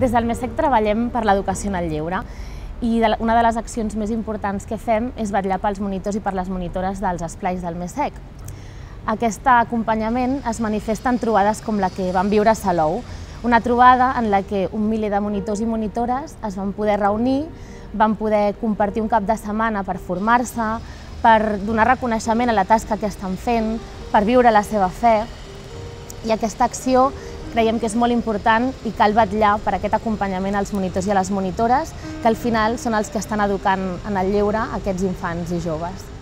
Des del MESEC treballem per l'educació en el lleure i una de les accions més importants que fem és vetllar pels monitors i per les monitores dels esplais del MESEC. Aquest acompanyament es manifesta en trobades com la que vam viure a Salou, una trobada en la que un miler de monitors i monitores es van poder reunir, van poder compartir un cap de setmana per formar-se, per donar reconeixement a la tasca que estan fent, per viure la seva fe. I aquesta acció creiem que és molt important i cal vetllar per aquest acompanyament als monitors i a les monitores, que al final són els que estan educant en el lleure aquests infants i joves.